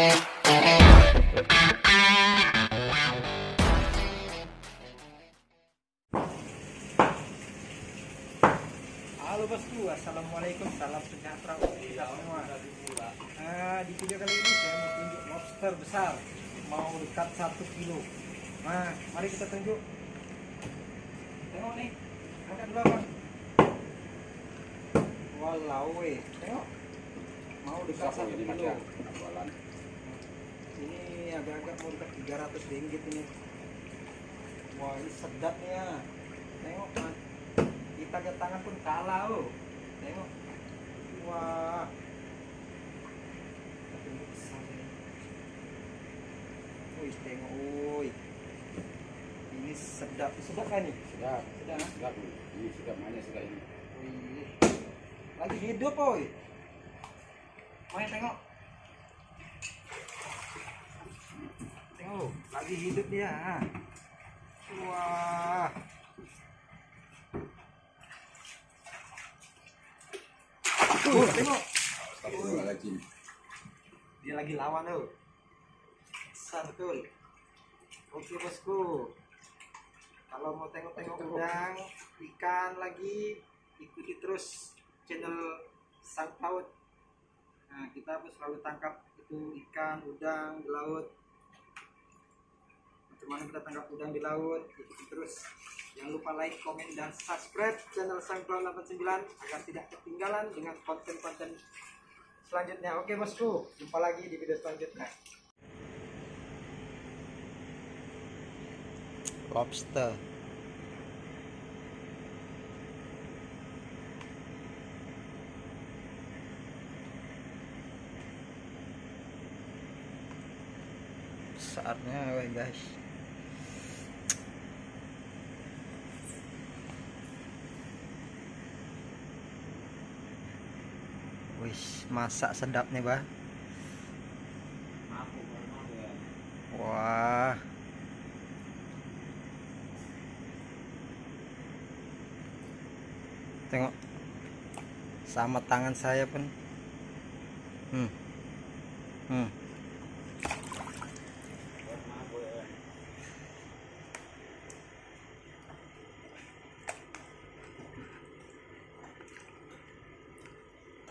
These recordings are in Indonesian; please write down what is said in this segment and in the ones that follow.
Halo bosku, assalamualaikum, salam sejahtera untuk kita semua. Nah, di video kali ini saya mau tunjuk lobster besar, mau dekat satu kilo. Nah, mari kita tunjuk. Tengok nih, angkat dulu bang. Walau tengok. Mau dekat satu kilo. Dekat 300 ringgit ini. Wah, ini sedapnya. Tengok, man kita ke tangan pun kalah oh tengok wah Tapi ini besar ya. Wih, tengok woi ini sedap sedap kan nih Sedap, sedap sedap. Ini sedap mana sedap ini. Wih. lagi hidup woi main tengok tengok lagi hidup dia. Ah. wah Astagfirullahaladzim. dia lagi lawan tuh. Besar oke bosku. Kalau mau tengok-tengok udang ikan lagi ikuti terus channel sang paut. Nah kita selalu tangkap itu ikan udang di laut macam mana kita tangkap udang di laut ikuti terus jangan lupa like komen dan subscribe channel sang paut 89 agar tidak ketinggalan dengan konten-konten selanjutnya. Oke bosku, jumpa lagi di video selanjutnya. Lobster. Weh guys. Wih, masak sedap nih, Bah. Wah. Tengok. Sama tangan saya pun. Hmm. Hmm.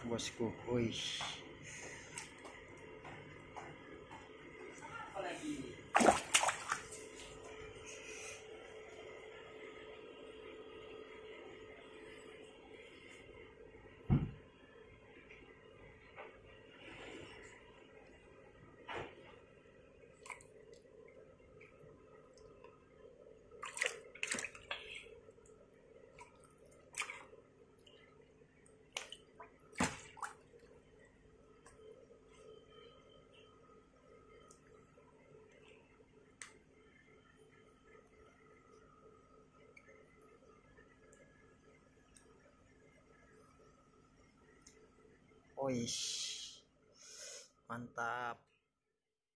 Bosku, wih. Wih. Mantap.